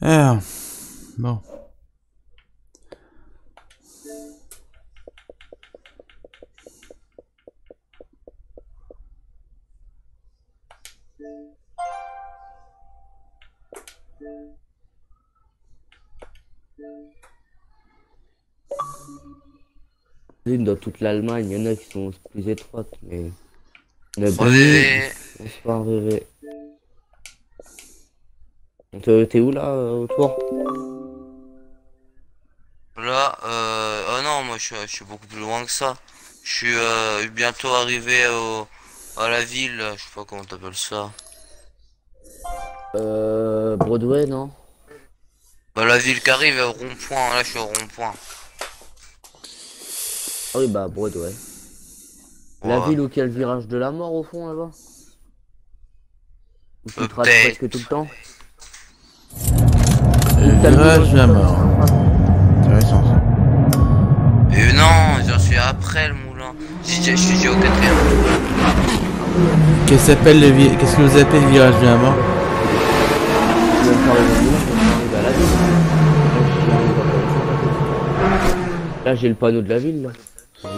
Ah, bon. Dans toute l'Allemagne, il y en a qui sont plus étroites, mais. Bonsoir, Rêvé. T'es où là, euh, autour Là, euh... Oh non, moi je suis, je suis beaucoup plus loin que ça. Je suis euh, bientôt arrivé au... à la ville, je sais pas comment t'appelles ça. Euh. Broadway, non? Bah la ville qui arrive est au rond-point, là je suis au rond-point. Ah oui, bah, Broadway. La ville où il y a le virage de la mort au fond là-bas? Où tu Euh, te peut-être. presque tout le temps? Virage de la moulin, mort. Intéressant ça. Et non, j'en suis après le moulin. Je suis déjà au quatrième. Qu'est-ce que le Qu'est-ce vous appelez le virage de la mort? À. Là, j'ai le panneau de la ville là. À.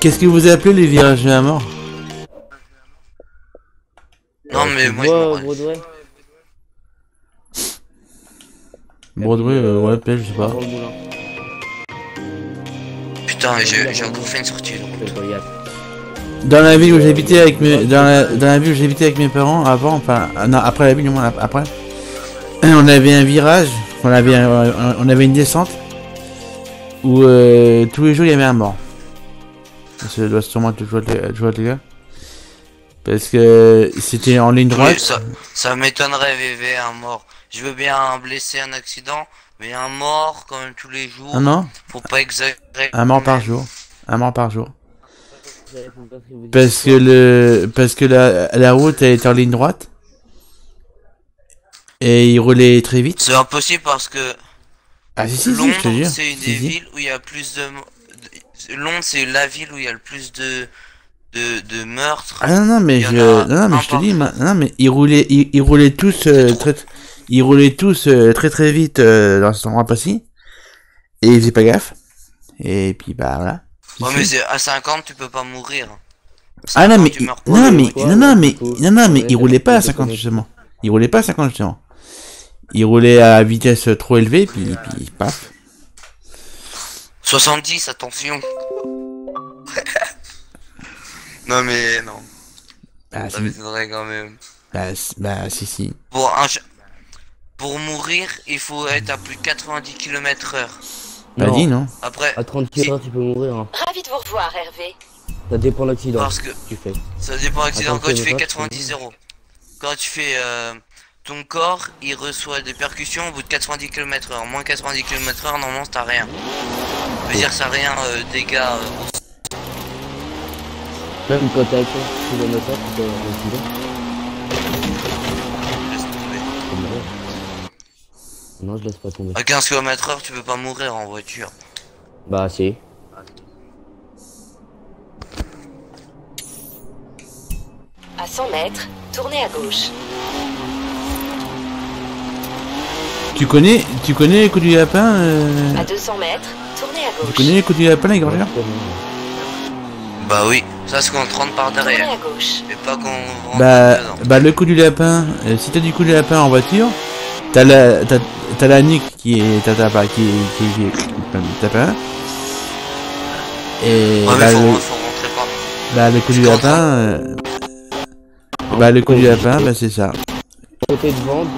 Qu'est-ce que vous appelez les virages de la mort? Non mais moi je vois, me rends- Broadway euh, ouais, peut-être, je sais pas. Putain, j'ai encore fait une sortie de. Dans la ville où j'habitais avec mes, dans la, dans la ville où j'habitais avec mes parents avant, enfin, ah non, après la ville, du moins ap- après, on avait un virage, on avait, un- on avait une descente où euh, tous les jours il y avait un mort. Ça doit sûrement toujours être, toujours être le cas. Parce que c'était en ligne Oui, droite. ça, ça m'étonnerait VV un mort. Je veux bien un blessé, un accident, mais un mort quand même tous les jours. Ah non, Faut pas exagérer. un mort par jour. Un mort par jour. Parce que le, parce que la, la route elle était en ligne droite. Et il roulait très vite. C'est impossible parce que Ah si si, si je te Londres, c'est une des si. villes où il y a plus de... Londres, c'est la ville où il y a le plus de... de, de meurtres. Ah non non mais je non, mais un je te dis non mais ils roulaient ils, ils roulaient tous euh, très ils roulaient tous euh, très très vite euh, dans cet endroit précis et ils faisaient pas gaffe et puis bah voilà. Ouais, mais c'est- à 50, tu peux pas mourir. ah non 50, mais tu ils- meurs pas. non mais quoi, non non mais non non mais ouais, ils roulaient pas à c'est 50 déconnecté. justement. Ils roulaient pas à 50 justement. Ils roulaient à vitesse trop élevée puis puis paf. 70, attention. non mais non, Bah ça si m'étonnerait quand même. bah, si- bah si si. Pour un ch- pour mourir, il faut être à plus de 90 km heure. Pas Non. dit non. Après, À 30 km tu peux mourir. Hein. Ravi de vous revoir, Hervé. Ça dépend de l'accident parce que tu fais. ça dépend accident Attends, quand tu fais pas- 90 0 Quand tu fais euh, ton corps, il reçoit des percussions au bout de 90 km heure. Moins 90 km heure, normalement, t'as rien. Je veux dire, ça rien euh, dégâts. euh, Même quand t'es à 15 km heure, tu peux accident. Non, je laisse pas tomber. À 15 km heure, tu peux pas mourir en voiture. Bah, si. À 100 mètres, tournez à gauche. Tu connais tu connais les coups du lapin euh... À 200 mètres, tournez à Tu gauche. connais les coups du lapin les gorgeurs Bah oui, ça c'est qu'on te rentre par Tournez derrière. à gauche. Et pas qu'on rentre Bah, dedans. bah le coup du lapin, euh, si t'as du coup du lapin en voiture, t'as la, t'as, t'as la nuque qui est, t'as, t'as pas, qui, qui, qui, qui t'as pas. Et Ouais, mais bah, faut, le, faut par. bah, le coup du lapin, euh, bah le coup du lapin, bah c'est ça. Côté devant, pas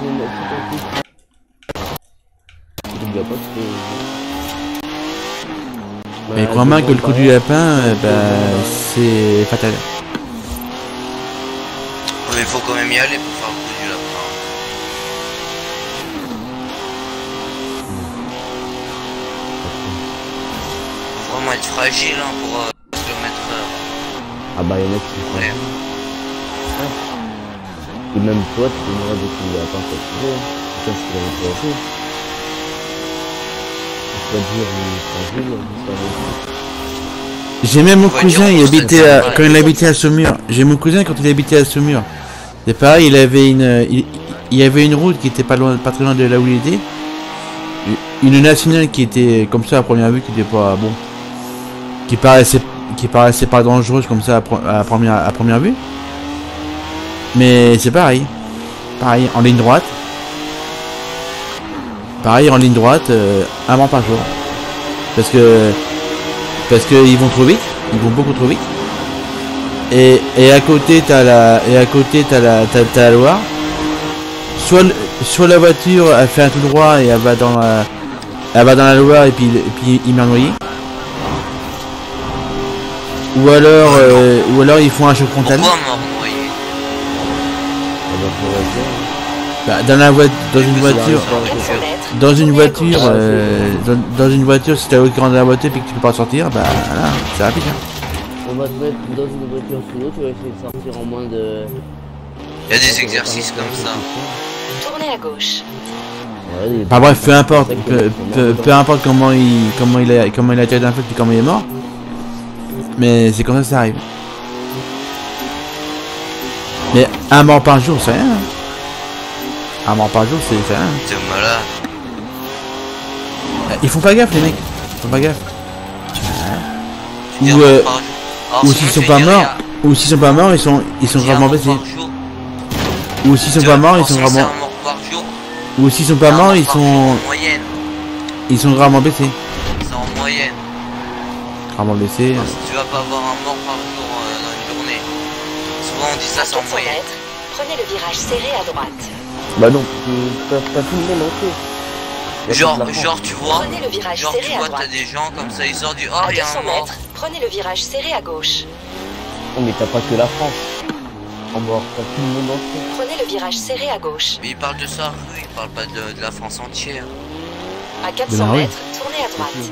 Mais Bah, crois-moi que le coup du lapin, bah c'est fatal. Mais il faut quand même y aller pour faire être fragile hein, pour euh, km heure. Ah bah, y'en a qui Ouais. Et même toi, tu mourir de va te passer Faut dire, est fragile, va. J'ai même mon cousin, il se habitait à, quand il habitait à Saumur. J'ai mon cousin quand il habitait à Saumur. C'est pareil, il avait une, il, il y avait une route qui était pas loin, pas très loin de là où il était. Une nationale qui était comme ça à première vue, qui était pas bon, qui paraissait, qui paraissait pas dangereuse comme ça à, pre- à première, à première vue. Mais c'est pareil, pareil en ligne droite. Pareil en ligne droite, euh, un mort par jour. Parce que parce que ils vont trop vite, ils vont beaucoup trop vite. Et, et à côté t'as la et à côté t'as la t'as, t'as la Loire. Soit soit la voiture elle fait un tout droit et elle va dans la elle va dans la Loire et puis et puis il m'a noyé. Ou alors euh, ou alors ils font un choc frontal. Pourquoi mort noyé Ah bah. Bah, dans la voiture dans une voiture c'est vrai. 400 mètres. dans une voiture euh, dans, dans une voiture si t'as le grand de la voiture et que tu peux pas sortir bah là c'est rapide. hein. On va te mettre dans une voiture sous l'eau, tu vas essayer de sortir en moins de. Il y a des exercices comme ça. Tournez à gauche. Enfin bref, peu importe, peu, peu- importe comment il, comment il a, comment il a tiré d'un feu puis comment il est mort. Mais c'est comme ça que ça arrive. Mais un mort par jour, c'est rien. hein. Un mort par jour, c'est rien. T'es malade. Ils font pas gaffe, les mecs. Ils font pas gaffe. Ou, euh. Alors, ou s'ils sont pas morts, ou s'ils sont pas morts, ils sont, ils sont mort blessés. Ou s'ils sont pas morts, ils sont jour. ou s'ils sont pas morts, mort ils sont, ils sont gravement blessés. C'est en moyenne. Gravement. Parce que tu vas pas avoir un mort par jour euh, dans une journée. Souvent on dit ça, À c'est en 400 moyenne. mètres, prenez le virage serré à droite. Bah non, t'as tout le monde a Genre, genre tu vois, Prenez le virage genre tu serré vois, t'as des gens comme ça, ils sortent du oh À il y a 200 un mort. mètres, prenez le virage serré à gauche. Non, mais t'as pas que la France. En mort, t'as tout le monde entier. Prenez le virage serré à gauche. Mais il parle de rue, il parle pas de, de la France entière. À De 400 la rue. mètres, tournez à droite.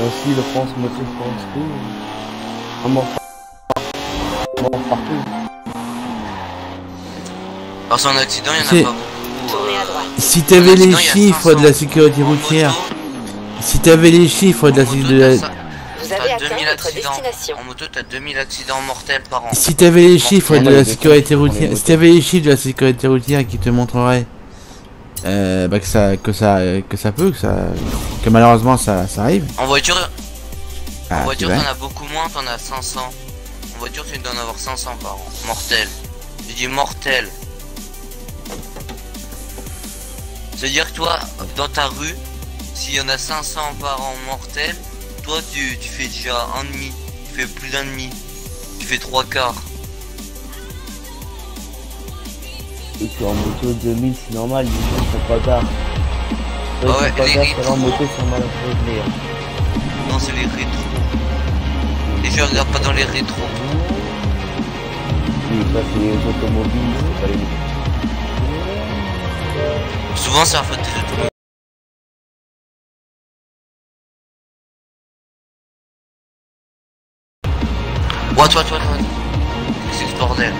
Aussi le France, France, tout. Un mort mort partout. Parce qu'en accident, il y en a pas beaucoup. À euh. Si t'avais les chiffres de la 500 sécurité routière, si t'avais les chiffres de la, ça- Vous avez atteint 2000 votre accidents. destination. En moto, t'as 2000 accidents mortels par an. Si t'avais les chiffres de la sécurité routière, si t'avais les chiffres de la sécurité routière qui te montreraient euh, bah, que ça, que ça, que ça peut, que ça, que malheureusement ça, ça arrive. En voiture, Ah, en voiture, t'en as beaucoup moins, t'en as 500. En voiture, tu dois en avoir 500 par an. Mortel. Je dis mortel. C'est-à-dire que toi, dans ta rue, s'il y en a 500 par an mortels, toi, tu, tu fais déjà un demi. Tu fais plus d'un demi. Tu fais trois quarts. Et tu es en moto 2000, c'est normal, les gens font pas. Ah Ceux qui ouais, les alors en moto, sont mal réglés. Non, c'est les rétros. Les gens regardent pas dans les rétros. Oui, ça c'est les automobiles, c'est pas les Souvent, c'est la faute des automobiles. What, what, what, what C'est ce bordel.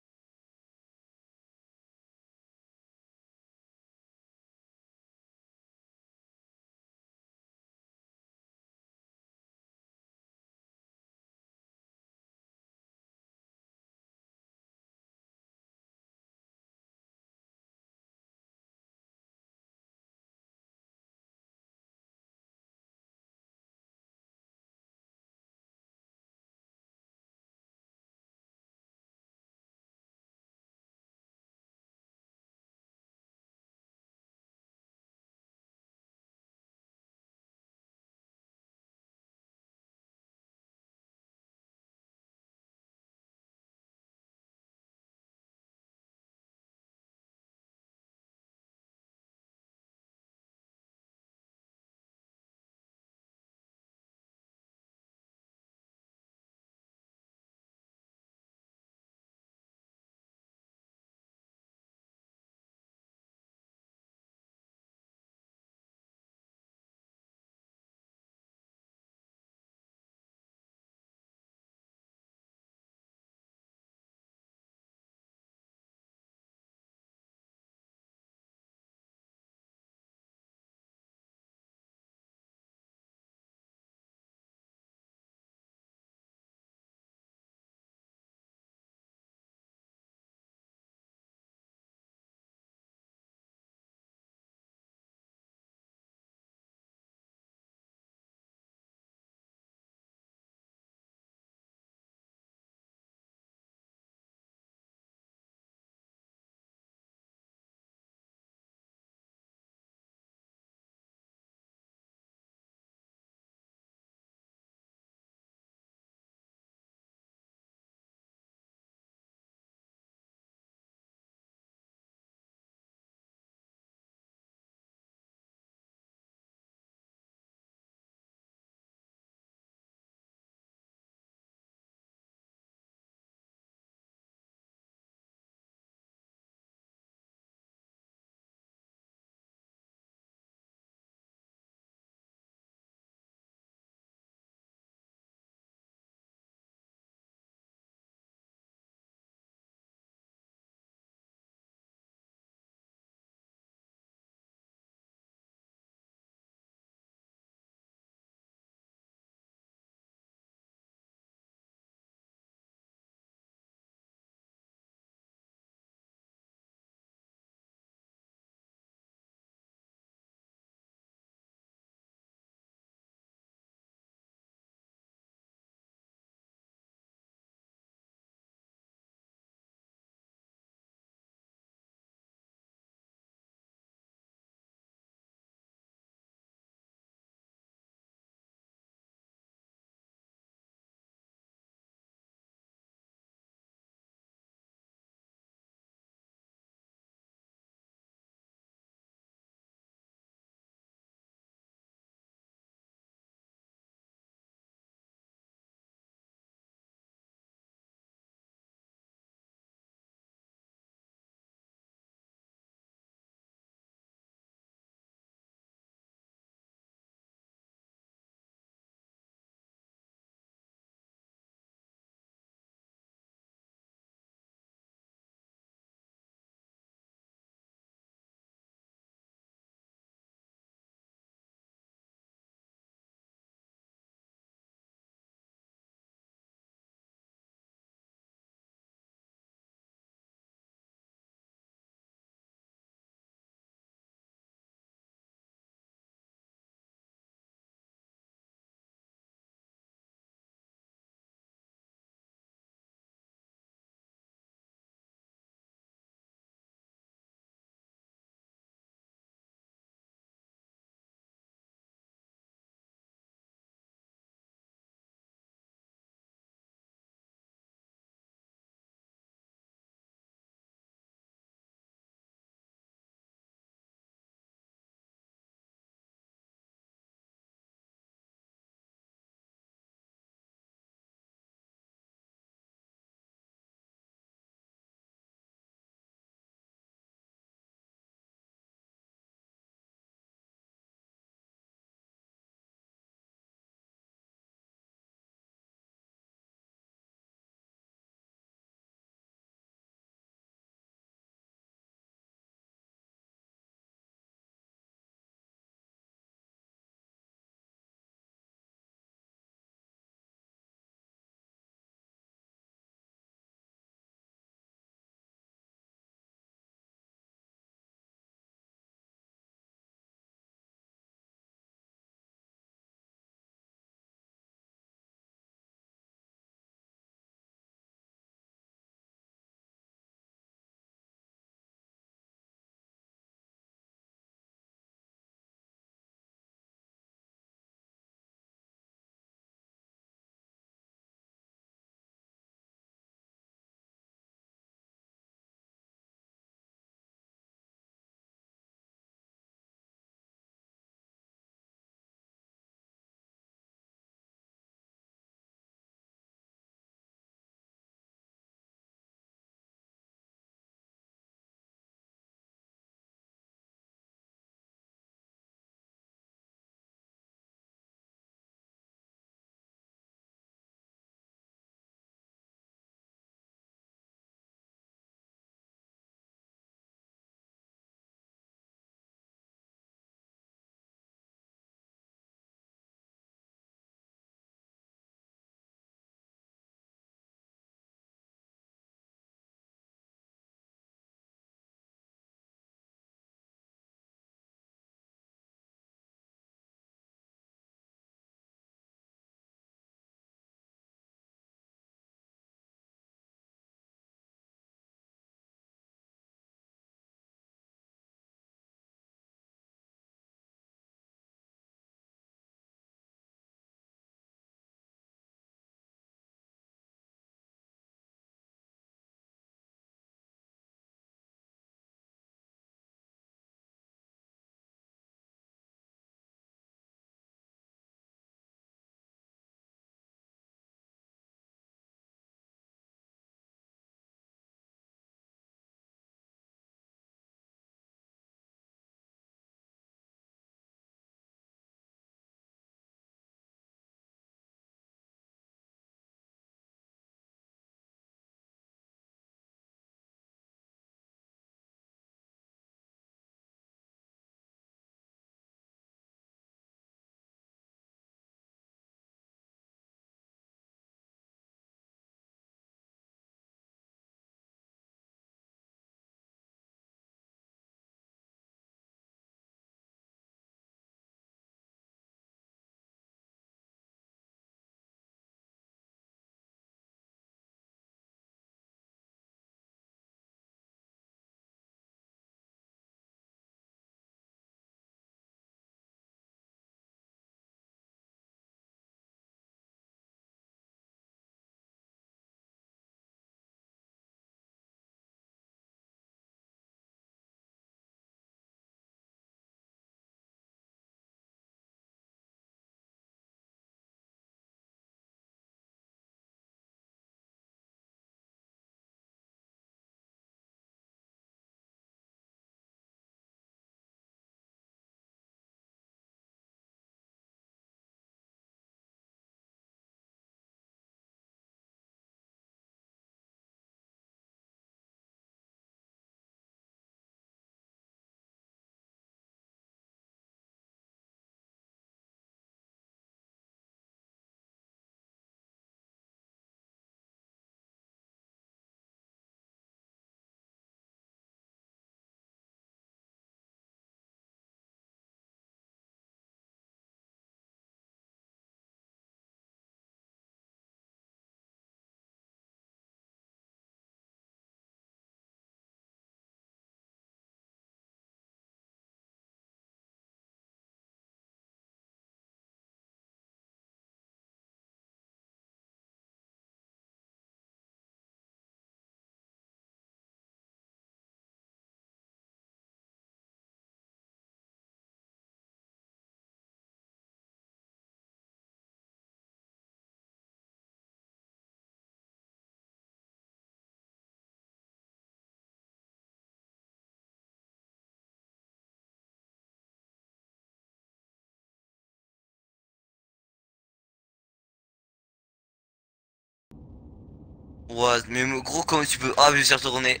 Ouais, mais gros, comment tu peux. Ah, je me suis retourné.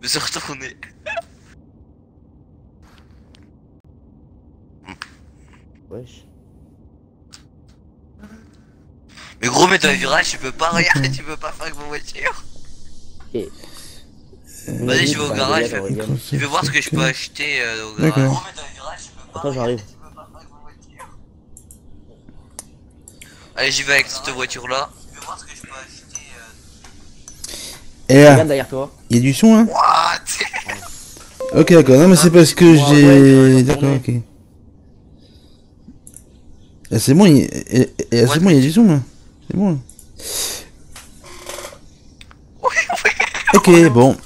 Je me suis retourné. Wesh. Mais gros, mais dans le virage, tu peux pas regarder, tu peux pas faire avec ma voiture. Vas-y, je vais au Enfin, garage, je. Je vais voir ce que je peux acheter euh, au garage. Gros, mais dans le virage, tu peux pas Attends, j'arrive. Allez, j'y vais avec cette voiture là. Et là, Regarde derrière toi. il y a du son, hein What? Ok, d'accord. Non, mais c'est parce que j'ai. D'accord, ok. Ah, c'est bon, il... et- c'est bon, il y a du son, là. C'est bon. Ok, bon.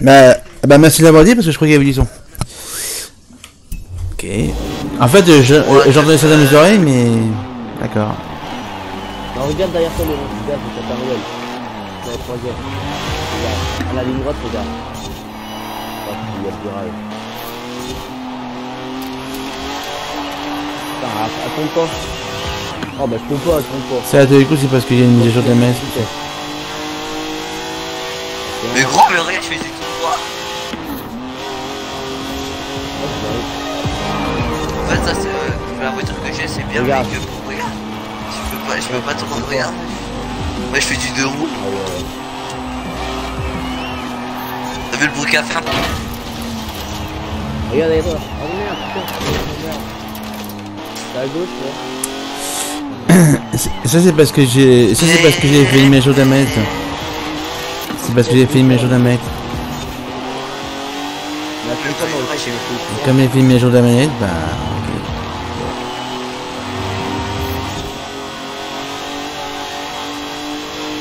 Bah, bah merci de l'avoir dit parce que je crois qu'il y avait du son. Ok. En fait, je- j'entendais ça dans mes oreilles, mais. D'accord. Non, regarde derrière toi, le regarde, c'est ta À la ligne droite, regarde. Hop, il y a le virage. Putain, att- attends pas. Oh bah je peux pas, attends pas. Ça, du coup, c'est parce qu'il y a une mise à jour de MS. Mais gros, mais regarde, je fais du tout droit. En fait, ça, c'est. euh, la voiture que j'ai, c'est bien, mais que pour. Regarde. Je peux pas, je peux pas trop regarder. Moi, je fais du deux roues. Ah le Regarde. Oh merde, putain. Merde. C'est à gauche, Ça, c'est parce que j'ai. Ça, c'est parce que j'ai fait une MS. C'est parce que j'ai fait une c'est Comme j'ai fait une la manette, bah. ok.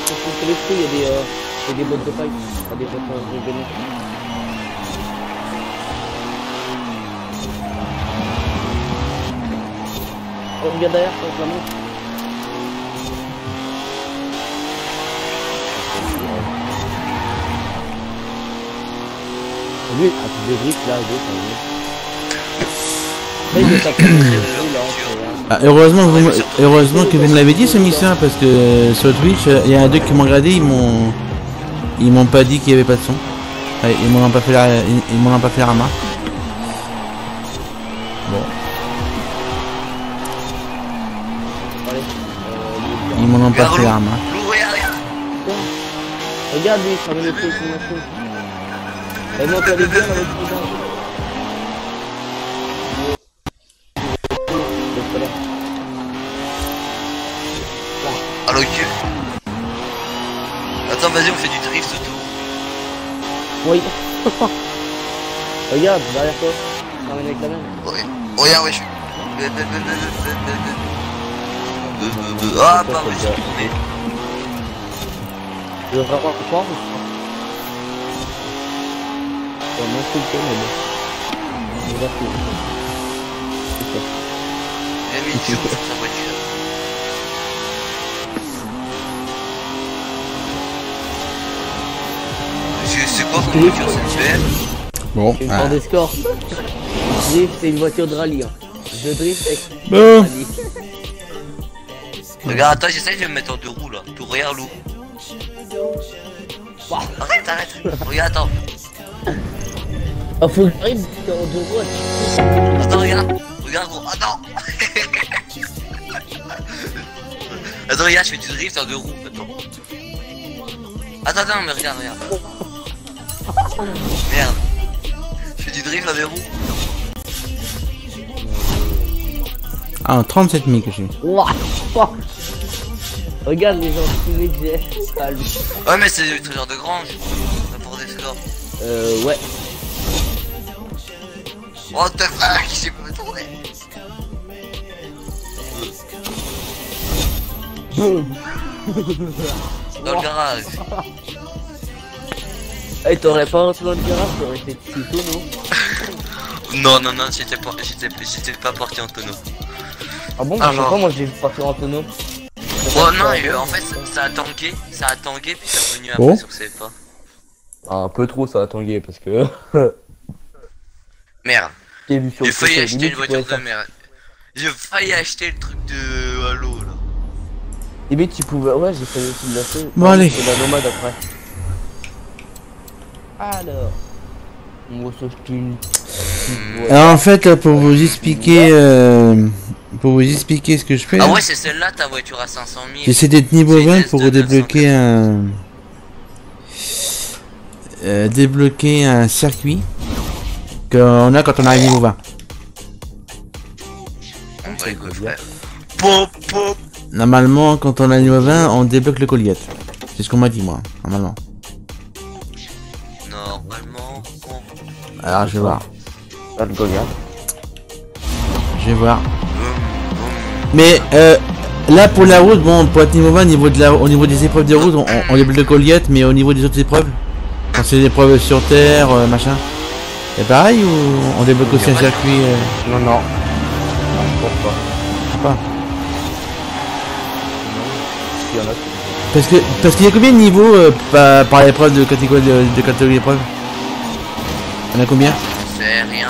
Sur les fruits, il y a des, y a des bottes de paille. Pas des bottes euh, de bénéfice. Oh, regarde derrière, toi, la montre. Lui, ah, là, à gauche, à gauche. Là, il doit taper le truc, là, entre- Ah, heureusement, vous me- heureusement que vous me l'avez dit ce mystère parce que sur Twitch, euh, il y a deux qui m'ont regardé, ils m'ont ils m'ont pas dit qu'il y avait pas de son. Ils m'en ont pas fait la ils, ils m'en ont pas fait la remarque. Bon, ils m'en ont pas fait la remarque. Regarde, lui, ça met le truc, il m'a fait. Bien avec cul. Attends, vas-y, on fait du. Oui. Regarde, derrière toi. Ça met avec la même. Ouais. Regarde, ouais, je suis. Ah, pas vrai, je suis tourné. Tu veux vraiment le croire ou pas Ça m'a insulté, mais bon. On va c'est quoi comme voiture Bon, une ah. Ford Escort. Drift, c'est une voiture de rallye. Hein. Je drift avec Bon. Regarde, attends, j'essaie de me mettre en deux roues là. Tout regarde l'eau. Arrête, arrête. Regarde, attends. Ah, faut que j'arrive t'es en deux roues. Attends, regarde. Regarde, gros. Attends. Attends, regarde, je fais du drift en deux roues. Attends. Attends, attends, mais regarde, regarde. Merde. Je fais du drift deux roues. Ah, en 37 000 que j'ai. Fuck? Regarde les gens stylés que j'ai. Ah. Ouais, mais c'est le trésor de grange. Pour des. Euh, ouais. What the fuck, j'ai pas me tourner. Dans le garage. Eh, t'aurais pas rentré dans le garage, t'aurais été plutôt, non Non, non, non, j'étais pas, j'étais, j'étais pas parti en tonneau. Ah bon, Ah, je sais genre. pas, moi j'ai vu partir en tonneau. Oh non, et, euh, en fait, ça, a tangué, ça a tangué, puis c'est revenu après Oh. sur ses pas. Ah, un peu trop, ça a tangué parce que. Merde, J'ai vu sur j'ai le failli acheter limite, une tu voiture de merde. J'ai failli acheter le truc de Halo là. Et bien tu pouvais. Ouais, j'ai failli aussi le lâcher. Bon, allez. C'est la nomade après. Alors. Alors en fait, là, pour vous expliquer, euh, pour vous expliquer ce que je fais, Ah ouais, c'est celle-là ta voiture à 500 000. j'essaie d'être niveau C'est une 20 pour S2 débloquer un, euh, débloquer un circuit qu'on a quand on arrive niveau 20. Bon, bah écoute, frère. Pop, pop. Normalement, quand on a niveau 20, on débloque le Goliath. C'est ce qu'on m'a dit moi. Normalement, Alors je vais voir, Pas de Goliath. je vais voir. Mais euh, là pour la route, bon, pour être niveau 20, au niveau, de la, au niveau des épreuves de route, on, on débloque le Goliath, mais au niveau des autres épreuves, quand c'est des épreuves sur terre, euh, machin, c'est pareil ou on débloque aussi un circuit euh, Non, non. Non, je pense pas. pas Il y en a qui- Parce que parce qu'il y a combien de niveaux euh, par, par épreuve de catégorie de, de catégorie d'épreuve On a combien C'est rien,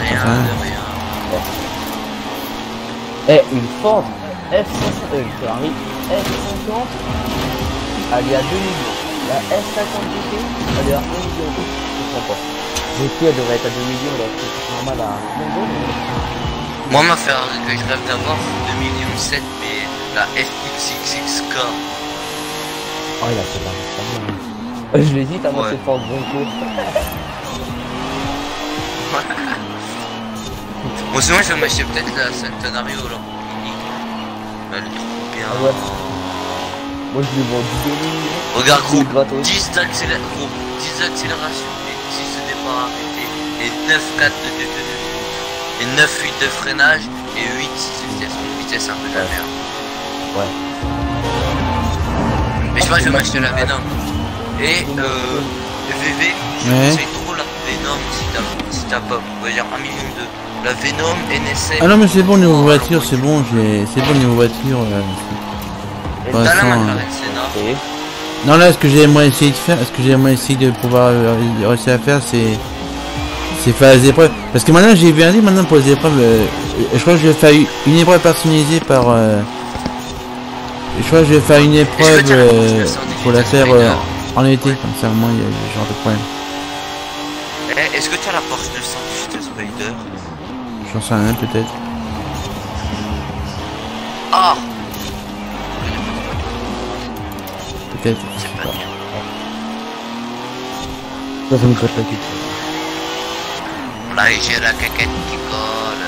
rien Enfin. de rien. Eh, une Ford F50, euh, une Ferrari F50, elle est à 2 millions. La F50 GT, elle est à 1 million. Je comprends pas. GT, elle devrait être à 2 millions, là, c'est normal à 1 million. Moi, ma Ferrari que je rêve d'avoir, c'est 2 millions 7, mais la FXXXK. Oh, il a fait la Je l'hésite à moi, Ouais. c'est Ford Bronco. Bon, sinon, je vais m'acheter peut-être la Centenario, là. Elle est trop bien. Ah ouais. Moi, je l'ai vendu 2 millions. Regarde, gros, C'est gratos. 10 d'accélération, gros, 10 d'accélération, et 10 de départ arrêté, et 9 4 de, de, de, de- et 9 8 de freinage, et 8 6 de vitesse, une vitesse un peu de la merde. Ouais. Mais je pas, je vais m'acheter la Venom. Et, euh, le VV, conseille trop la Venom si t'as, si t'as pas, on va dire 1 million de, la Venom, NSL, Ah non mais c'est bon niveau voiture, c'est bon, j'ai c'est bon niveau voiture. euh. Sans, euh, Et Non là ce que j'ai moi essayé de faire, ce que j'ai moi essayé de pouvoir euh, réussir à faire c'est c'est faire les épreuves. Parce que maintenant j'ai bien dit maintenant pour les épreuves, euh, je crois que je vais faire une épreuve personnalisée par euh, je crois que je vais faire une épreuve dire, la Porsche euh, 918 pour la faire euh, en été, comme ça au moins il y a ce genre de problème. Eh, est-ce que tu as la Porsche 918 Spider J'en sais rien peut-être. Ah Peut-être. je sais pas ça, ça me coûte la tête. Là, j'ai la caquette qui colle.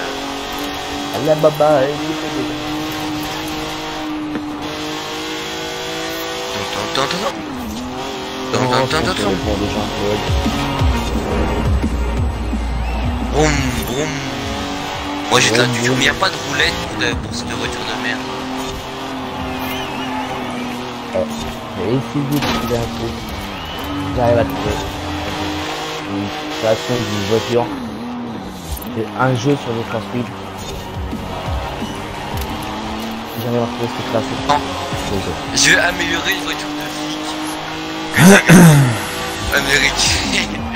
Ah la baba, elle est décédée. Tum, tum, tum, tum. Boum, boum. Moi j'ai de la Ouais, boum. mais y a pas de roulette pour, de- pour cette voiture de merde. J'ai essayé de trouver un truc. J'arrive à trouver. Une création d'une voiture. C'est un jeu sur les Fast Speed. J'arrive à trouver cette création. Je vais améliorer une voiture de flic. Américaine.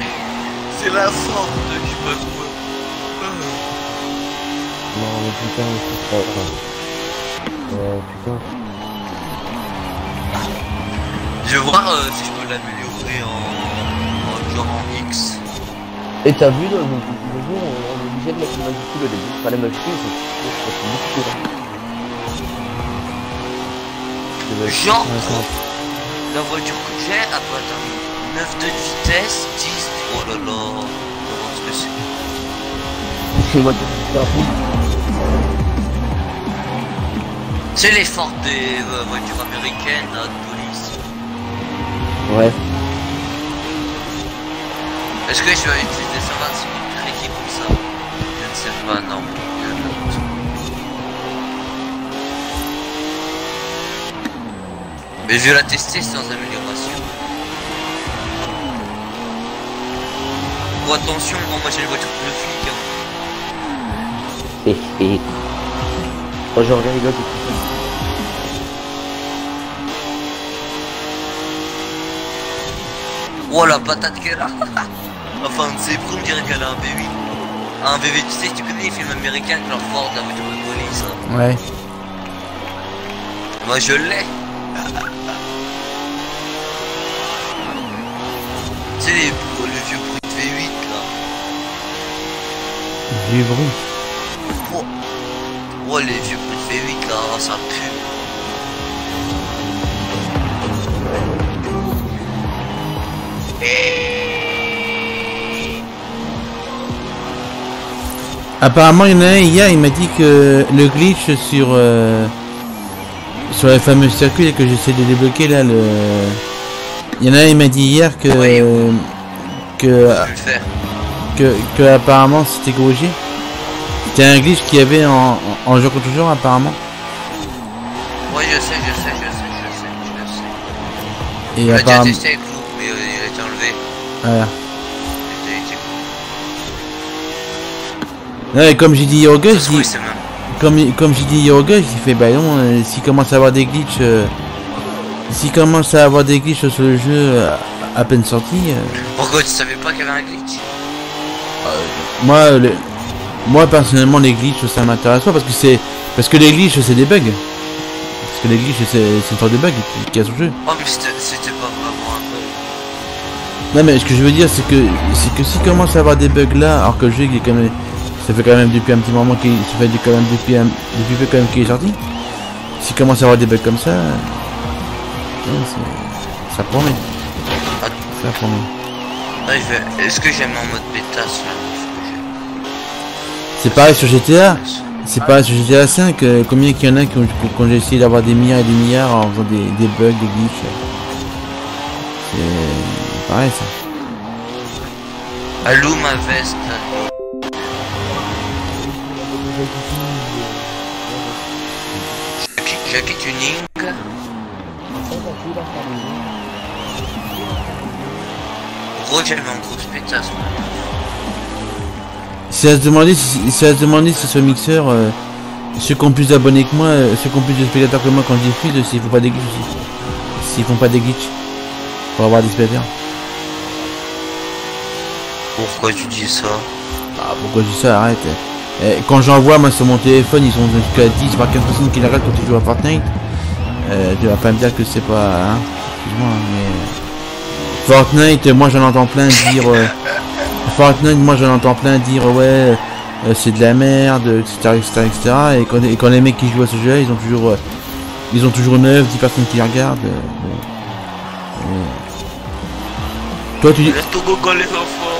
C'est la forme de je sais pas quoi. Non mais putain, c'est pas grave. Euh, putain. Je vais voir euh, si je peux l'améliorer en, en genre en X. Et t'as vu, là, le, le jour, on on est obligé de mettre une majuscule au début. Pas la majuscule, c'est beaucoup plus vais- Genre, La voiture que j'ai, elle doit atteindre 9 de vitesse, 10. Oh là là. On va voir ce que c'est. C'est fortes des euh, voitures américaines là, de police. Ouais. Est-ce que je vais utiliser 126 000 crédits pour ça Je ne sais pas, non. Mais je vais la tester sans amélioration. Oh attention, moi j'ai une voiture de flic. Hein. Oh, je regarde les gars Oh la patate qu'elle a Enfin, c'est pour me dire qu'elle a un V8. Un V8, tu sais, tu connais les films américains, genre Ford, la voiture de police. hein. Ouais. Moi je l'ai. C'est les, le vieux bruit de V8 là. J'ai bruit. Oh. Oh, les vieux de V8 là, ça pue. Apparemment, il y en a un hier, il m'a dit que le glitch sur euh, sur le fameux circuit que j'essaie de débloquer là, le il y en a un, il m'a dit hier que Oui. que le faire. que, que apparemment c'était corrigé. C'était un glitch qu'il y avait en, en, en jeu contre jour apparemment. Ouais, je sais, je sais, je sais, je sais, je sais. Et On a déjà apparemment, testé avec vous, mais euh, il a été enlevé. voilà. Et comme j'ai dit au gars, même. comme, comme j'ai dit au gars, j'ai fait bah non, euh, s'il commence à avoir des glitches, euh, s'il commence à avoir des glitches sur le jeu à peine sorti, Pourquoi tu savais pas qu'il y avait un glitch? Moi, le- moi personnellement les glitches ça m'intéresse pas parce que c'est parce que les glitches c'est des bugs. Parce que les glitches c'est une sorte de bug qui, a le jeu. Oh, mais c'était pas vraiment un bug. Non mais ce que je veux dire c'est que c'est que s'il commence à avoir des bugs là, alors que le jeu il est quand même ça fait quand même depuis un petit moment qu'il ça fait du- quand même depuis un, depuis peu quand même qu'il est sorti. S'il commence à avoir des bugs comme ça, ça promet. Ça promet. Ouais, vais- Est-ce que j'ai mis en mode bêta ça? C'est pareil sur GTA. C'est pareil sur GTA 5. euh, combien qu'il y en a qui ont, qui ont essayé d'avoir des milliards et des milliards en faisant des, bugs, des glitches. C'est pareil ça. Allume ma veste. Jackie- Tuning. Gros, j'ai mis en grosse pétasse. C'est à se demander si, c'est à se demander si ce mixeur, euh, ceux qui ont plus d'abonnés que moi, euh, ceux qui ont plus de spectateurs que moi quand je diffuse, s'ils font pas des glitches aussi. S'ils font pas des glitches. Pour avoir des spectateurs. Pourquoi tu dis ça? Ah, pourquoi je dis ça? Arrête. Eh, quand j'en vois, moi, sur mon téléphone, ils sont jusqu'à 10 par 15 personnes qui la regardent quand tu joues à Fortnite. Euh, tu vas pas me dire que c'est pas... Hein, Excuse-moi, mais... Fortnite, moi, j'en entends plein dire... euh, Fortnite, moi, j'en entends plein dire, ouais, euh, c'est de la merde, etc., etc., etc. Et quand, et quand les mecs qui jouent à ce jeu-là, ils ont toujours... euh, ils ont toujours 9, 10 personnes qui les regardent. euh, bon. Toi, tu.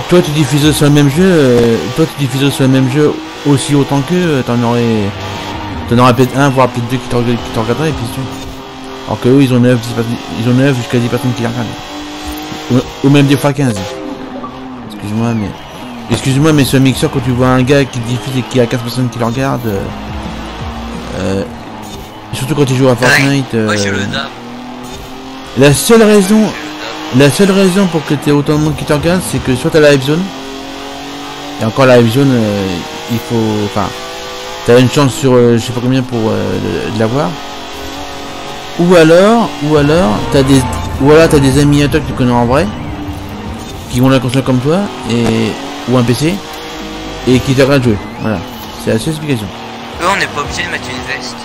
Toi tu diffuses sur le même jeu, toi tu diffuses sur le même jeu aussi autant que t'en aurais t'en aurais peut-être un voire peut-être deux qui t'en regarderaient et puis. Alors que eux ils ont 9, 10 personnes- ils ont 9 jusqu'à 10 personnes qui les regardent. Ou, ou même des fois 15. Excuse-moi mais excuse-moi mais ce mixeur quand tu vois un gars qui diffuse et qui a 15 personnes qui le regardent euh, euh, surtout quand il joue à Fortnite euh, la seule raison la seule raison pour que tu aies autant de monde qui te regarde, c'est que soit t'as la live zone, et encore la live zone, euh, il faut. Enfin, t'as une chance sur je sais pas combien pour de, de l'avoir. Ou alors, ou alors, t'as des. Ou alors t'as des amis à toi que tu connais en vrai, qui ont la console comme toi, et. ou un PC, et qui te regardent jouer. Voilà. C'est la seule explication. Eux, on n'est pas obligé de mettre une veste.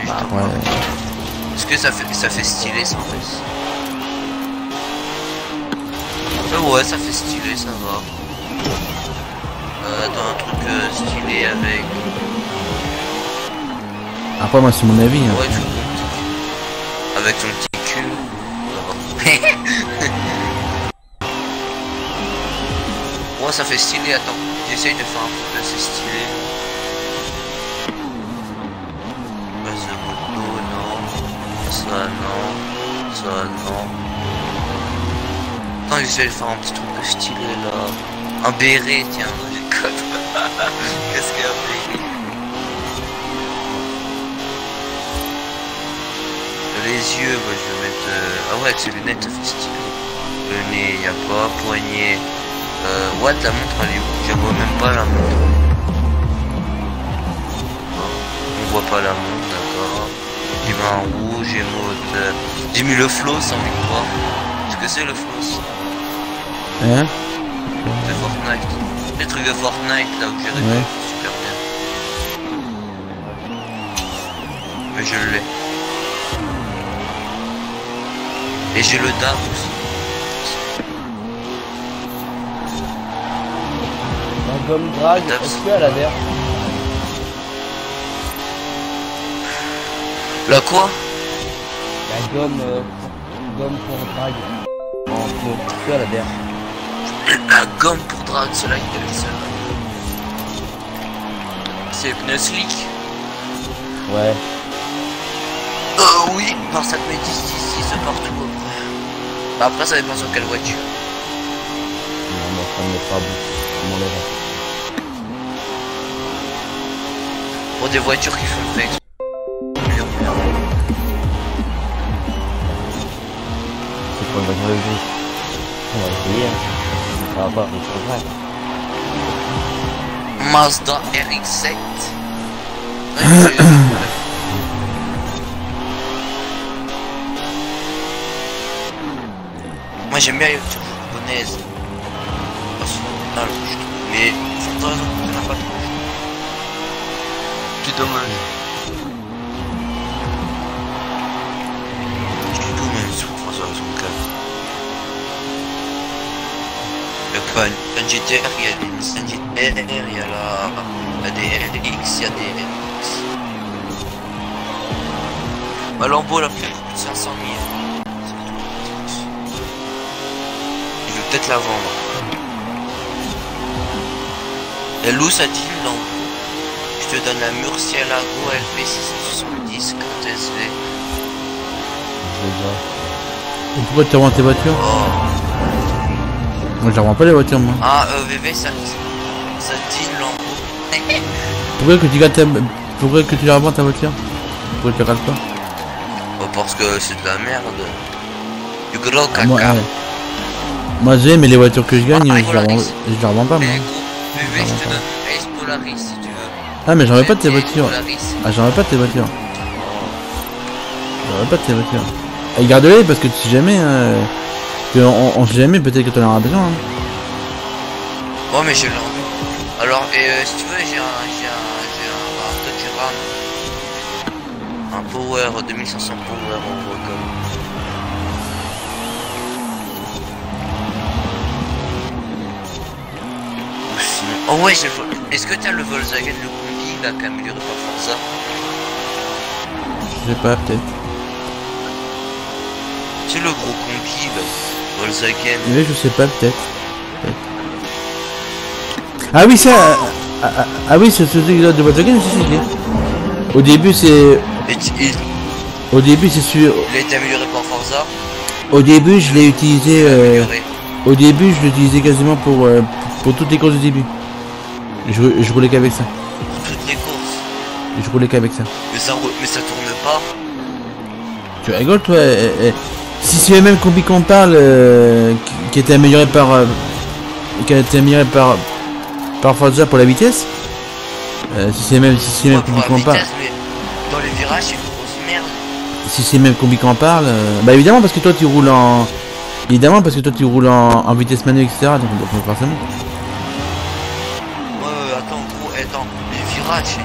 J'ai Bah, ouais. Parce que ça fait, ça fait stylé sans veste. Euh, ouais, ça fait stylé, ça va. Euh, attends, un truc euh, stylé avec. Après moi c'est mon avis. hein. Ouais, tu. Avec ton petit cul. ça fait stylé, attends. J'essaye de faire un truc assez stylé. De moto, non. Ça, non. Ça, non. Attends, j'essaie de faire un petit truc stylé là. Un béret, tiens. Qu'est-ce qu'il y a un béret? Les yeux, bah, je vais mettre. euh, Ah ouais, avec ces lunettes, ça fait stylé. Le nez, y a pas. Poignet. Euh, what, la montre, elle est où Je vois même pas la montre. On voit pas la montre, d'accord. J'ai un rouge, j'ai euh, J'ai mis le flow sans victoire. Qu'est-ce que c'est le flow Hein De Fortnite. Les trucs de Fortnite là où j'ai réussi Ouais. super bien. Mais je l'ai. Et j'ai le DAF aussi. La gomme drag, Taps. est-ce qu'elle a l'air La quoi La gomme, euh, gomme pour drag. En pneu, est-ce qu'elle La gomme pour drag, celle-là qui est celle C'est le pneu slick Ouais. Euh oui, par ça te met 10 10 10 partout après. Après ça dépend sur quelle voiture. Non, mais ça n'est pas bon. On m'enlève. Pour des voitures qui font. Merde, merde. C'est pour une voiture de vie. On va essayer. hein. Ça va pas, mais. Mazda RX-7. Ouais, c'est- Moi j'aime bien les voitures japonaises. Elles sont originales, je trouve. Mais sans raison, il n'y en a pas trop. Dommage. C'est dommage sur 364. Il y a quoi Une GTR, il y a des Nissan GTR, il y a la... A des RX, il y a des RX. Ma Lambo la plus coûte 500 000. C'est tout. Je vais peut-être la vendre. Elle loue sa dit Lambo. Je te donne la Murcielago LP 670 carte SV. Et pourquoi tu revends tes voitures Oh. Moi je revends pas les voitures moi. Ah, euh, VV, ça, ça dit Lambo. Pourquoi que tu gardes ta... Pourquoi que tu la revends ta voiture? Pourquoi tu la gardes pas? Oh, parce que c'est de la merde. Du gros caca. Moi, euh, moi j'ai mais les voitures que je gagne, Ah, je la revends, je la revends pas moi. VV, je te donne Ace Polaris. Ah mais j'en veux pas de tes voitures. Ah j'en veux pas de tes voitures. J'en veux pas de tes voitures. Et garde-les parce que tu sais jamais. Que on, on sait jamais, peut-être que tu en auras besoin. hein. Oh, mais j'ai vendu. Alors, et euh, si tu veux, j'ai un, j'ai un, j'ai un, un Power, 2500 Power en. Ou sinon... Oh ouais, Vol- Est-ce que t'as le Volkswagen, combi, là, qui a amélioré par Forza Je sais pas, peut-être. Tu sais, le gros combi, là, Volkswagen. Mais je sais pas, peut-être. Ah oui, ça. Ah, ah, ah oui, ce ce truc-là de Volkswagen, si, si, je l'ai. Au début, c'est. Au début, c'est sûr. il a été amélioré par Forza. Au début, je l'ai utilisé. euh. Au début, je l'utilisais quasiment pour, euh, pour toutes les courses du début. Je, je roulais qu'avec ça. Je roulais qu'avec ça. Mais ça, mais ça tourne pas. Tu rigoles, toi eh, eh, Si c'est le même combi qu'on parle, euh, qui, qui a été amélioré par. euh, qui a été amélioré par. par Forza pour la vitesse euh, Si c'est même, si c'est même combi qu'on parle. dans les virages, c'est une grosse merde. Si c'est même combi qu'on parle, euh, bah évidemment parce que toi tu roules en. Évidemment parce que toi tu roules en, en vitesse manuelle, etc. Donc, donc forcément. Ouais, attends, gros, attends, les virages,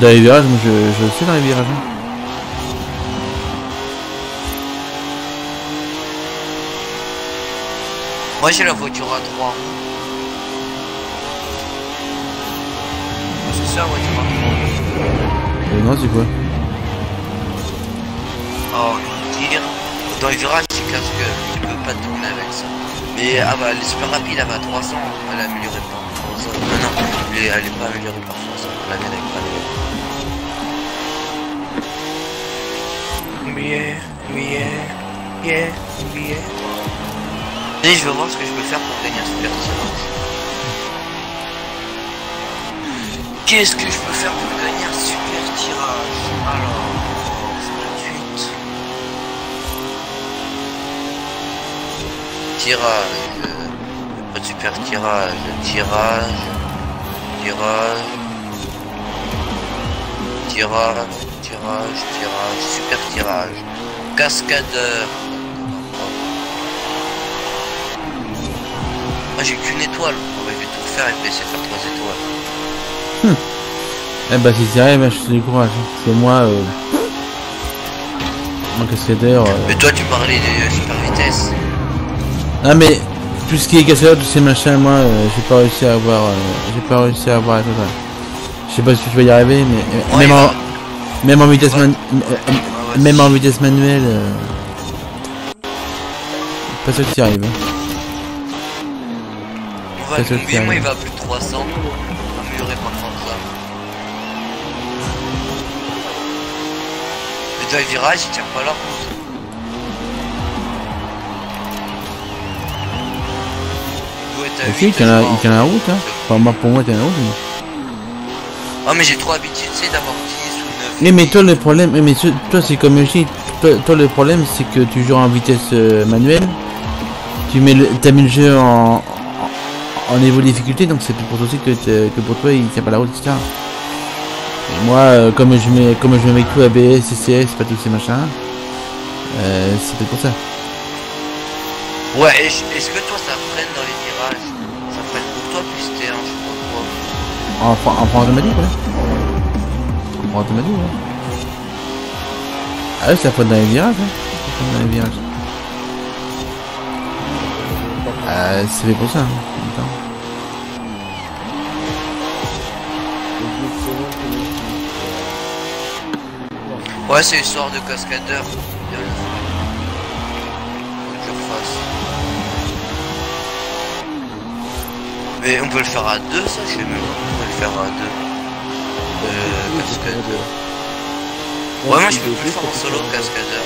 Dans les virages, moi je, je suis dans les virages. hein. Moi, j'ai la voiture à 3 C'est ça, la voiture à Euh, non, c'est quoi? 3 Oh, tire. Dans les virages, c'est casse-gueule. Pas tourner avec ça. Mais ah bah, elle est super rapide, elle va à 300. Elle est améliorée par Forza. Non, non, elle est, elle est pas améliorée par Forza. La mienne est pas améliorée. Yeah, yeah, yeah, yeah. Et je veux voir ce que je peux faire pour gagner un super tirage. Qu'est-ce que je peux faire pour gagner un super tirage? Alors, Tirage. Pas de super tirage. Tirage. Tirage. Tirage. Tirage. Tirage. Super tirage. Cascadeur. Moi j'ai qu'une étoile. On va je vais tout faire et essayer de faire trois étoiles. Eh bah si t'y arrives, je te décourage. Parce que moi, euh... Moi cascadeur... Euh... Mais toi, tu parlais de super vitesse. Ah mais, tout ce qui est cascadeur, tous ces machins, moi, euh, j'ai pas réussi à avoir... Euh, j'ai pas réussi à avoir totale. Je sais pas si tu vas y arriver, mais... euh, même, en, même en vitesse man- euh, Même en vitesse manuelle... Pas sûr que t'y arrives. hein. On va ça combien Moi, il va à plus de 300. Amélioré par Forza. Mais toi, le virage, il tient pas la route. Il doit être à Et si, 8, il tient la, il tient la route, hein. Enfin, moi, pour moi, il tient la route. mais- Ah, mais j'ai trop habitué, tu sais, d'avoir 10 ou 9. Mais, mais toi, le problème, mais ce- toi, c'est comme dis, toi, toi, le problème, c'est que tu joues en vitesse euh, manuelle, tu mets le, t'as mis le jeu en, en, en niveau de difficulté, donc c'est pour toi aussi que, que pour toi, il tient pas la route, etc. Et moi, euh, comme je mets, comme je mets tout ABS, CCS, pas tous ces machins, euh, c'est peut-être pour ça. Ouais, est-ce que toi, ça freine dans les Ça freine pour toi, plus t'es un, je pas quoi. En, fran- en France automatique, ouais. En France automatique, ouais. Ah ouais, ça freine dans les virages, hein. Ça dans les virages. Euh, c'est fait pour ça, hein. Attends. Ouais, c'est histoire de cascadeur. Mais on peut le faire à deux, ça, je sais même pas. On peut le faire à deux. Euh, cascadeur. Ouais, moi je peux plus le faire en solo cascadeur.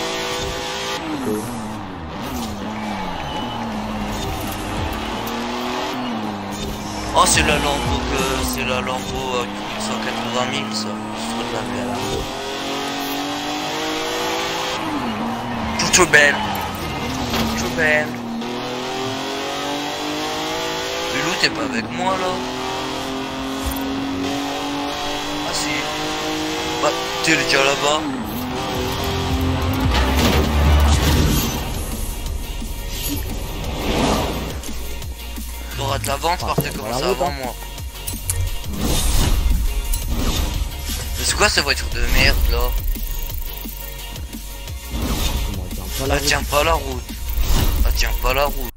Oh, c'est la Lambo que c'est la Lambo euh, 180 000, ça. Trop de la merde. Tout belle. Tout belle. T'es pas avec moi là Ah si. Bah, t'es déjà là-bas. T'auras de la vente parce que t'as commencé avant moi. C'est quoi cette voiture de merde là? Elle tient pas la route. Elle tient pas la route.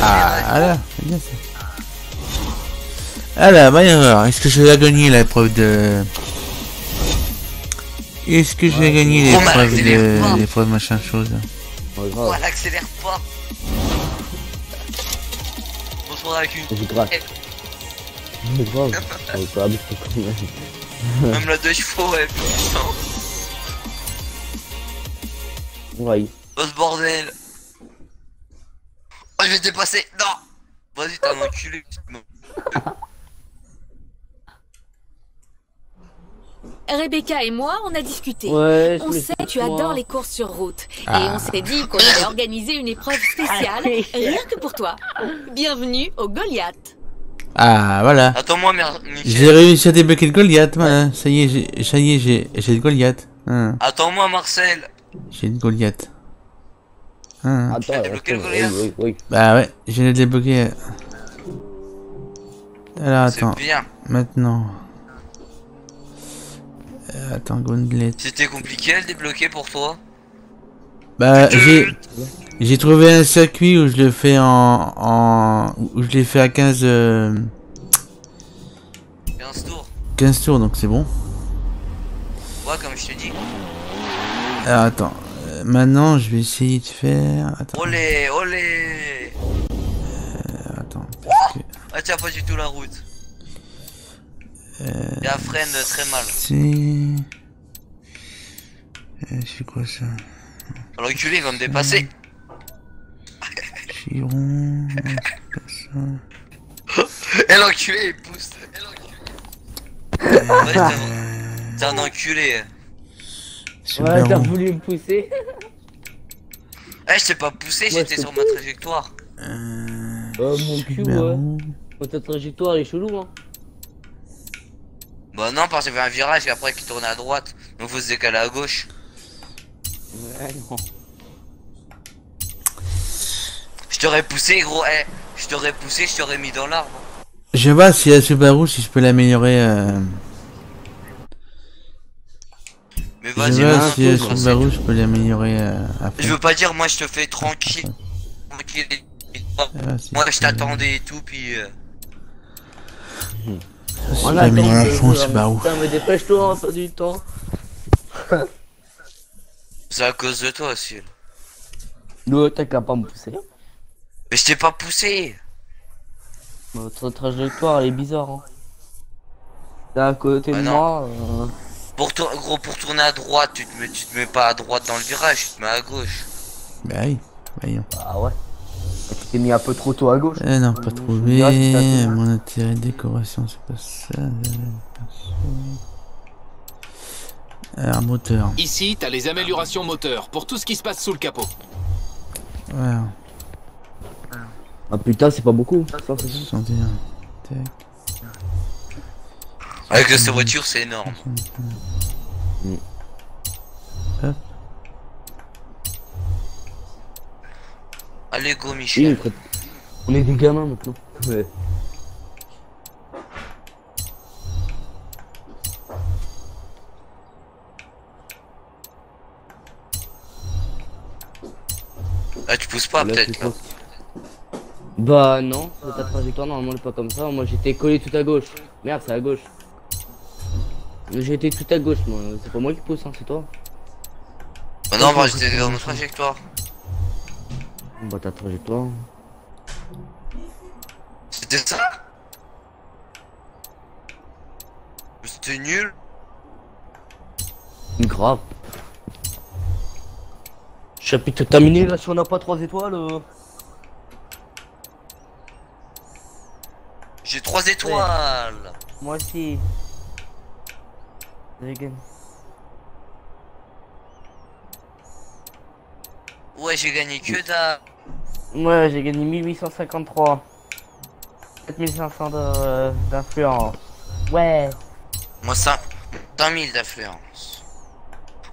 Ah, ah là, c'est bien ça. Ah là, voyons Est-ce que je vais gagner l'épreuve de... Est-ce que je vais gagner l'épreuve pas. de... l'épreuve machin chose Oh, elle accélère pas. On se prendra avec une. C'est grave. C'est grave. Ouais, ça abuse quand même. Même la 2 chevaux, ouais, putain. Ouais. Oh ce bordel. Oh, je vais te dépasser. Non. Vas-y, t'es un enculé. Non. Rebecca et moi, on a discuté. Ouais, On sait que tu adores les courses sur route. Et Ah. on s'est dit qu'on allait organiser une épreuve spéciale, rien que pour toi. Bienvenue au Goliath. Ah, voilà. Attends-moi. J'ai réussi à débloquer le Goliath, voilà. Ça y est, j'ai, ça y est, j'ai, j'ai le Goliath. Hein, Attends-moi, Marcel. j'ai le Goliath. Hein. Attends, as débloqué le attends, Goliath oui, oui, oui. Bah ouais, je l'ai débloqué. Alors attends, bien. maintenant. Euh, attends, Gauntlet. C'était compliqué à le débloquer pour toi Bah j'ai, j'ai trouvé un circuit où je le fais en, en, où je l'ai fait à 15, euh, 15 tours. 15 tours, donc c'est bon. Ouais, comme je te dis. Alors attends, euh, maintenant je vais essayer de faire, attends, Olé, olé. attends, parce que Ah, tiens pas du tout la route. Euh, Et freine très mal. c'est, euh, c'est quoi ça? L'enculé il va me dépasser. Chiron, ça. Et l'enculé il pousse. T'es un- T'es un enculé. Ouais, t'as voulu me pousser. Eh, je t'ai pas poussé, j'étais sur ma trajectoire. Euh, Oh, mon cul, ouais. Oh, Ta trajectoire est chelou, hein. Bah non, parce qu'il y avait un virage et après qui tournait à droite. Donc faut se décaler à gauche. Ouais, non. Je t'aurais poussé, gros. Eh, Je t'aurais poussé, je t'aurais mis dans l'arbre. Je vois si la Subaru, si je peux l'améliorer. Euh... Mais Je vas-y, si Subaru, je peux l'améliorer euh, après. Je veux pas dire, moi je te fais tranquille. Tranquille. Ah, Moi je t'attendais et tout, puis. euh, Si On la ce fond, jour. Subaru. Putain, mais dépêche-toi, hein, ça du temps. C'est à cause de toi aussi. Nous, t'as qu'à pas me pousser. Mais je t'ai pas poussé. Votre trajectoire, elle est bizarre. Hein. T'es à côté Ah de non. moi. euh, Pour tour- gros, pour tourner à droite, tu te, mets, tu te mets pas à droite dans le virage, tu te mets à gauche. Bah oui, voyons. Ah ouais? Tu t'es mis un peu trop tôt à gauche. Eh non, pas dirais que t'as- Mon intérêt de décoration, c'est pas ça. Alors, moteur. Ici, t'as les améliorations moteurs pour tout ce qui se passe sous le capot. Voilà, Ah putain, c'est pas beaucoup. Ça, c'est ça. 61. Tac. Avec cette voiture, c'est énorme. Hop. Allez, go, Michel. On est des gamins maintenant. Ouais. Ah, tu pousses pas, peut-être. Bah non, ta trajectoire normalement elle est pas comme ça. Moi j'étais collé tout à gauche. Merde, c'est à gauche. J'étais tout à gauche, moi. C'est pas moi qui pousse, hein, c'est toi. Bah non, moi j'étais dans notre trajectoire. Bah ta trajectoire. C'était ça? C'était nul. Grave. Chapitre terminé là si on n'a pas trois étoiles. euh. J'ai trois étoiles. Moi aussi. Vegan. Ouais, j'ai gagné que dalle. Ouais, j'ai gagné 1853. 4500 de- euh, d'influence. Ouais. Moi, ça. 5000 d'influence.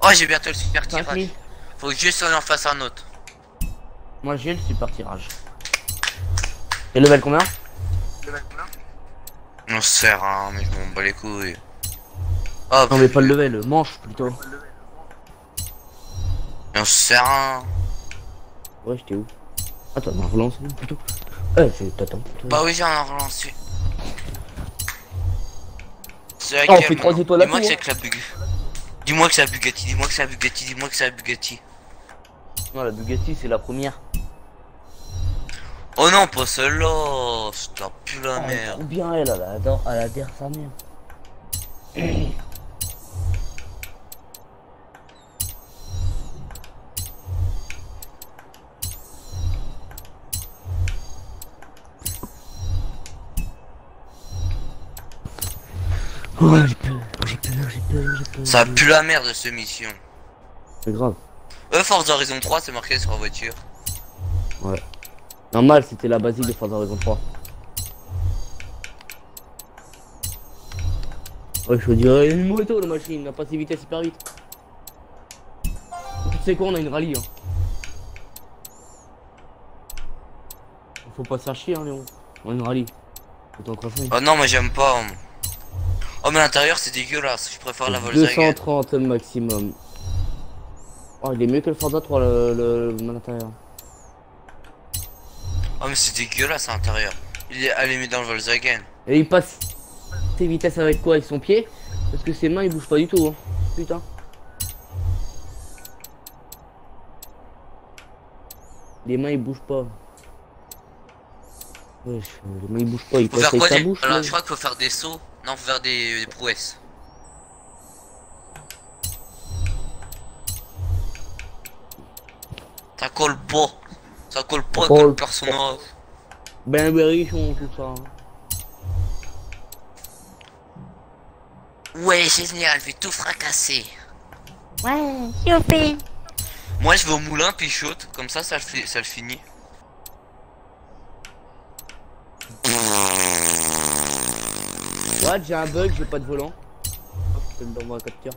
Oh, j'ai bientôt le super 5000. tirage. Faut que juste on en fasse un autre. Moi j'ai le super tirage. Et level combien? On se sert, hein, mais je m'en bats les couilles. Oh, Non mais pas le level, manche plutôt. se sert, hein. Ouais, j'étais où? Attends, on va relancer plutôt. Eh, je t'attends. Bah oui, j'en ai relancé. C'est Ah, on fait trois maintenant étoiles à Dis-moi que tout, c'est que la Bug. Dis-moi que c'est la Bugatti, dis-moi que c'est la Bugatti, dis-moi que c'est la Bugatti. Non, la Bugatti c'est la première. Oh non, pas celle-là, c'est un plus la est merde. trop bien elle, elle adore, elle adhère sa mère. Oh, j'ai peur, j'ai peur, j'ai peur, j'ai peur. Ça pue la merde cette mission. C'est grave. Euh, Forza Horizon 3, c'est marqué sur la voiture. Normal, c'était la basique de Forza Horizon 3. Ouais, je est une moto la machine, elle a pas ses vitesses hyper vite. Tu sais quoi, on a une rallye. Hein. Faut pas se faire chier, hein, Léon. On a une rallye. Oh non, moi j'aime pas. hein. Oh, mais l'intérieur c'est dégueulasse, je préfère la Volkswagen. 230 maximum. Oh, il est mieux que le Forza 3, le, le, le l'intérieur. Oh, mais c'est dégueulasse à l'intérieur. Il est allé mis dans le Volkswagen. Et il passe ses vitesses avec quoi? Avec son pied? Parce que ses mains, ils bougent pas du tout. Hein. Putain. Les mains, ils bougent pas. Wesh, les mains, ils bougent pas. Il Faut passe faire avec sa bouche. Alors, je crois qu'il faut faire des sauts. Non, faut faire des, des prouesses. Ça colle pas. Ça colle pas avec le personnage. Ben berrichon, tout ça. Ouais, génial, je vais tout fracasser. Ouais, youpi. Moi, je vais au moulin, puis saute. Comme ça, ça le, fait, ça le finit. Ouais, j'ai un bug, j'ai pas de volant. Je te le donne dans la capture.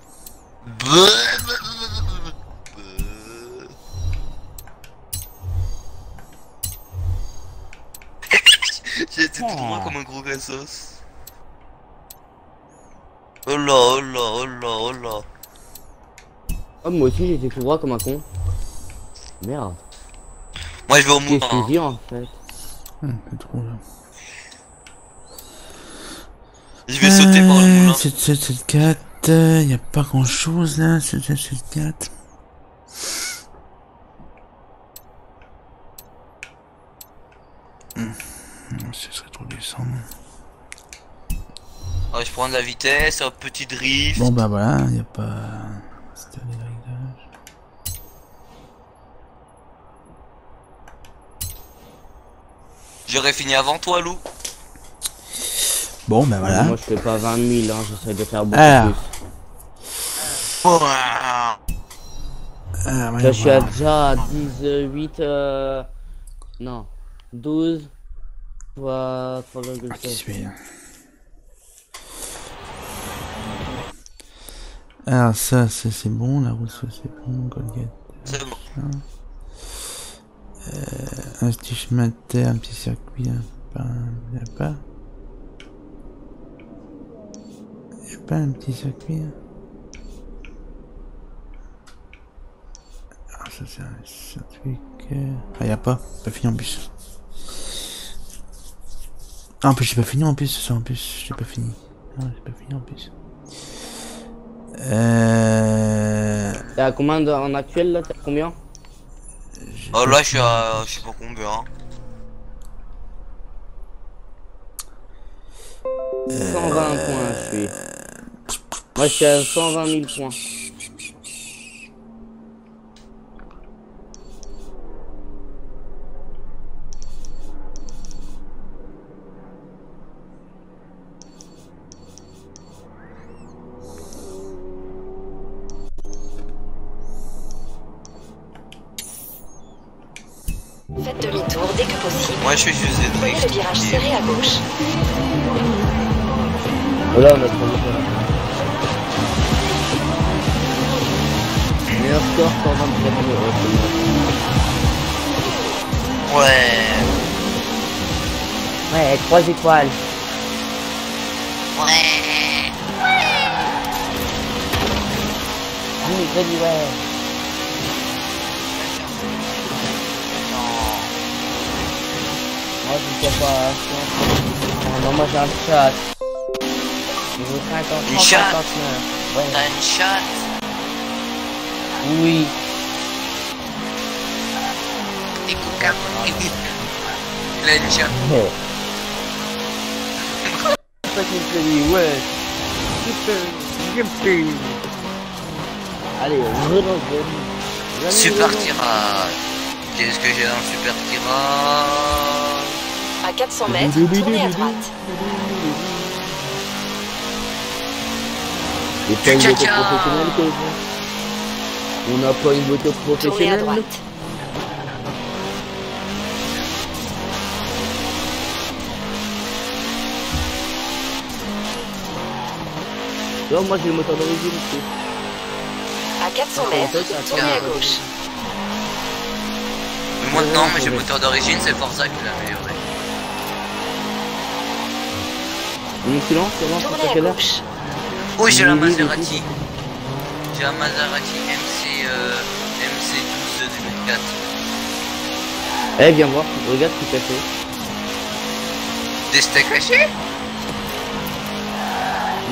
T'es tout droit comme un gros gassos. Oh là, oh là, oh là, oh là. Oh, moi aussi j'étais tout droit comme un con. Merde. Moi je vais au Qu'est-ce que je moulin. dis en fait Hum, trop là. Je vais sauter par le moulin. 7, 7, 7, 4. Il n'y a pas grand chose là. 7, 7, 7, 4. Hum, Ce serait trop descendre. Ouais, je prends de la vitesse, un petit drift. Bon bah voilà, il n'y a pas. J'aurais fini avant toi, Lou. Bon bah voilà. Moi je fais pas 20 000, hein, j'essaie de faire beaucoup Alors. plus. Ah, ouais, Là je suis à déjà à 18, euh... Non, 12 fois Ah, qui 3,7. suis Alors ça, ça, c'est bon, la route ça, c'est bon, Colgate. C'est bon. Un petit chemin de terre, un petit circuit, hein, pas, y a pas. Y a pas un petit circuit. hein. Ah ça c'est un circuit que... Ah y a pas, pas fini en plus. Ah en plus j'ai pas fini en plus, ça en plus, j'ai pas fini. Non j'ai pas fini en plus. Euh... T'es à combien de- en actuel là T'es à combien Oh là, je suis à. Je sais pas combien. hein. 120 points je suis. Moi je suis à 120 000 points. Faites demi-tour dès que possible. Moi, je fais juste des Prenez le virage serré à gauche. Voilà, on a Meilleur score 123 000 euros. Ouais. Ouais, 3 étoiles. Ouais. J'ai dit ouais. Moi je ne sais pas. Non, non, moi j'ai un chat. Niveau 50, Une chatte 59. Ouais. T'as une chatte? Oui. Et coca. Il a une chatte. C'est ça qu'il te dit, ouais. Super. Allez. Super tirage. Qu'est-ce que j'ai dans le super tirage À 400 mètres, tournez à droite. Et Caca. On n'a pas une moto Tournez à professionnelle droite. Non, moi j'ai le moteur d'origine aussi. À 400 mètres, tournez à gauche. Mais Moi non, mais j'ai le moteur d'origine, c'est pour ça que je l'ai amélioré. Mon silence, c'est bon, c'est Tournez à quelle heure gauche. Oui, j'ai la Maserati. J'ai la Maserati euh, MC12 de 2004. Eh, viens voir, regarde ce qu'il a fait. Des steaks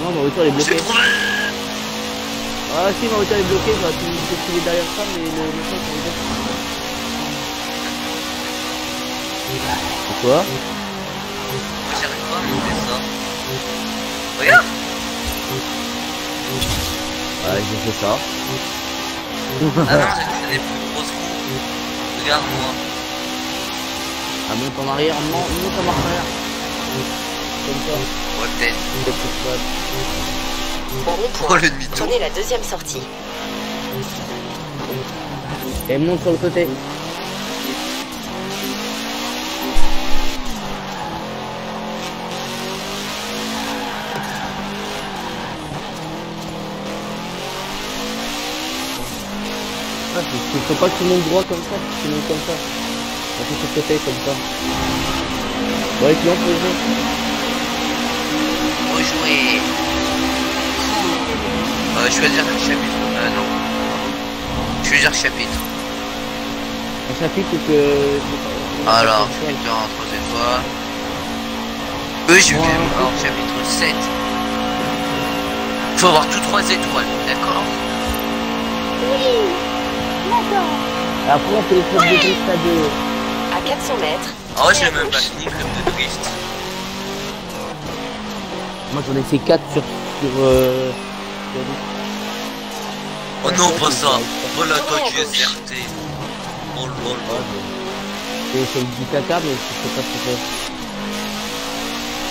Non, ma voiture est bloquée. Ah si, ma voiture est bloquée, j'aurais pu me est derrière ça, mais le machin c'est bloqué. Pourquoi Moi j'arrive pas à monter ça. Regarde Ouais, j'ai fait ça. Ah non, j'ai fait des plus grosses coups. Regarde-moi. Ah, monte en arrière, monte en arrière. Comme ça. Ouais, peut-être. Oh, le demi-tour. prenez la deuxième sortie. Et monte sur le côté. Ah, il faut pas que tu montes droit comme ça, tu montes comme ça. On fait sur le côté comme ça. Ouais, tu lances le jeu. Rejouer. Euh, choisir un chapitre. Euh, non. Choisir chapitre. Un chapitre que... Alors, en 3 étoiles. Eux, je vais voir chapitre 7. Faut avoir tout 3 étoiles, d'accord? Après, on fait les clubs de drift à deux. À 400 mètres. Oh, j'ai même pas fini le club de drift. Moi, j'en ai fait 4 sur... sur euh... Oh non, pas ça. Oh là, toi, à tu es certé. Oh lol. C'est c'est du caca, mais je sais pas ce que c'est.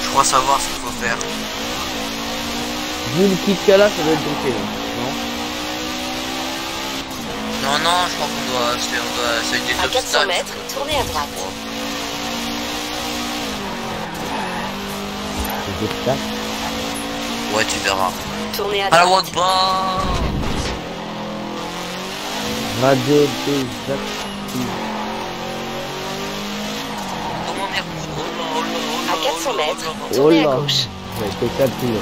Je crois savoir ce qu'il faut faire. Vu le kit qu'il y a là, ça doit être bloqué, là. Non Non, je crois qu'on doit, on doit, c'est des À 400 obstacles. mètres, tournez à droite. C'est des stats. Ouais, tu verras. Tournez à droite. Radio Oh oh là, oh là, À 400 oh là, mètres, oh. Oh tournez à là. gauche. Ouais, c'est 4 kilos.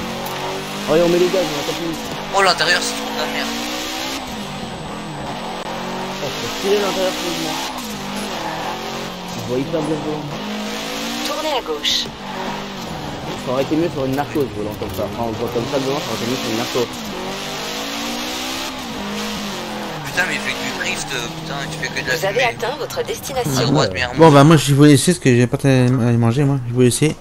Oh, et on met les gaz, on a 4 minutes. Oh, l'intérieur, c'est trop de la merde. Stylé l'intérieur, moi. On voit hyper bien volant. Tournez à gauche. Ça aurait été mieux sur une narcose volant comme ça. Enfin, on voit comme ça devant, ça aurait été mieux sur une narcose. Putain, mais il fait que du drift, euh, putain, tu fais que de la Vous avez atteint votre À destination. droite, merde. Bon bah moi je voulais essayer parce que j'ai pas à manger moi. Je voulais essayer.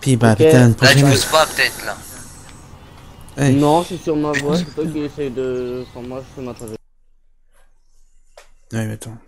Puis bah putain, une Là, tu prochaine. pousses pas, peut-être, là. Ouais. Non, c'est sur ma voie, c'est toi qui essaye de... Enfin, moi, je fais ma trajectoire. Ouais, mais attends.